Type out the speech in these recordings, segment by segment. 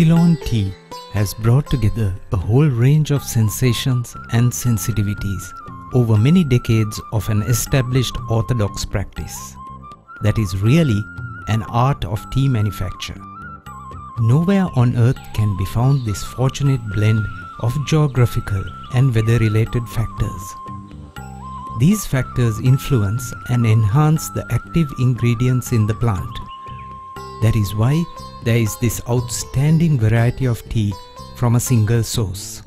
Ceylon tea has brought together a whole range of sensations and sensitivities over many decades of an established orthodox practice that is really an art of tea manufacture. Nowhere on earth can be found this fortunate blend of geographical and weather related factors. These factors influence and enhance the active ingredients in the plant. That is why there is this outstanding variety of tea from a single source.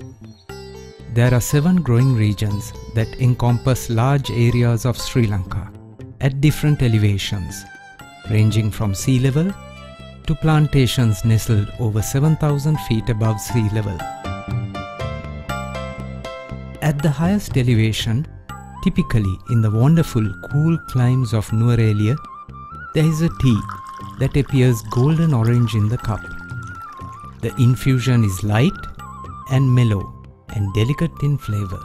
There are seven growing regions that encompass large areas of Sri Lanka at different elevations, ranging from sea level to plantations nestled over 7000 feet above sea level. At the highest elevation, typically in the wonderful cool climes of Nuwara there is a tea that appears golden orange in the cup. The infusion is light and mellow and delicate in flavor.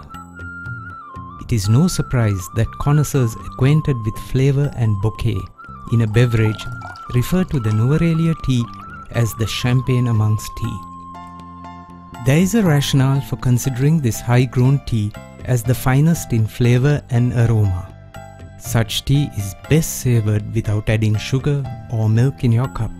It is no surprise that connoisseurs acquainted with flavor and bouquet in a beverage refer to the Nuwara tea as the champagne amongst tea. There is a rationale for considering this high-grown tea as the finest in flavor and aroma. Such tea is best savored without adding sugar or milk in your cup.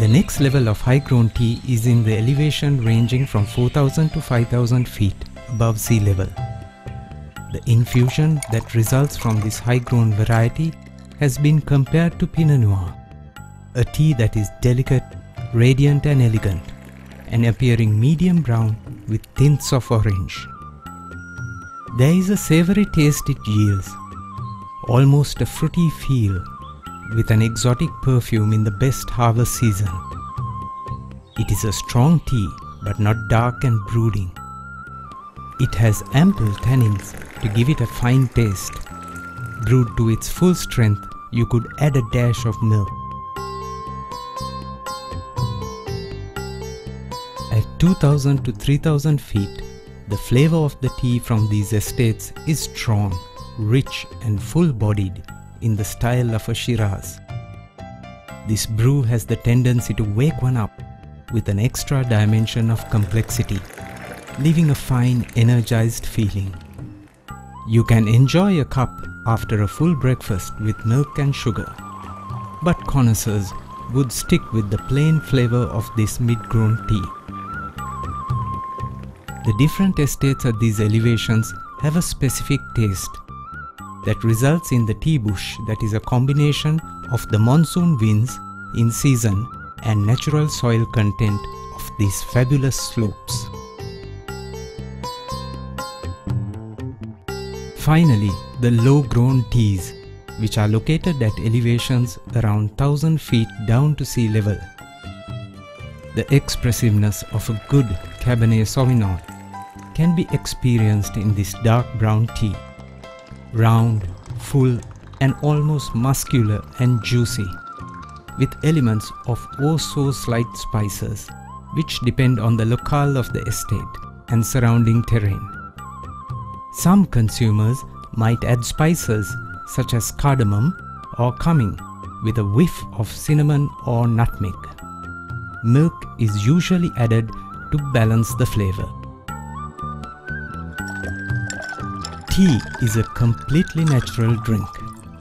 The next level of high-grown tea is in the elevation ranging from 4000 to 5000 feet above sea level. The infusion that results from this high-grown variety has been compared to Pinot Noir, a tea that is delicate, radiant and elegant, and appearing medium brown with tints of orange. There is a savory taste it yields, almost a fruity feel, with an exotic perfume in the best harvest season. It is a strong tea, but not dark and brooding. It has ample tannins to give it a fine taste. Brewed to its full strength, you could add a dash of milk. At 2000 to 3000 feet, the flavor of the tea from these estates is strong, rich and full-bodied in the style of a Shiraz. This brew has the tendency to wake one up with an extra dimension of complexity, leaving a fine, energized feeling. You can enjoy a cup after a full breakfast with milk and sugar, but connoisseurs would stick with the plain flavor of this mid-grown tea. The different estates at these elevations have a specific taste that results in the tea bush that is a combination of the monsoon winds in season and natural soil content of these fabulous slopes. Finally, the low-grown teas, which are located at elevations around 1000 feet down to sea level. The expressiveness of a good Cabernet Sauvignon can be experienced in this dark brown tea. Round, full and almost muscular and juicy, with elements of oh so slight spices which depend on the locale of the estate and surrounding terrain. Some consumers might add spices such as cardamom or cumin with a whiff of cinnamon or nutmeg. Milk is usually added to balance the flavor. Tea is a completely natural drink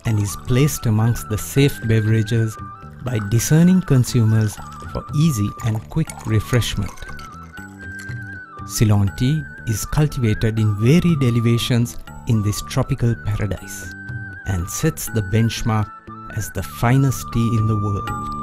and is placed amongst the safe beverages by discerning consumers for easy and quick refreshment. Ceylon tea is cultivated in varied elevations in this tropical paradise and sets the benchmark as the finest tea in the world.